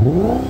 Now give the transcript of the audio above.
Whoa!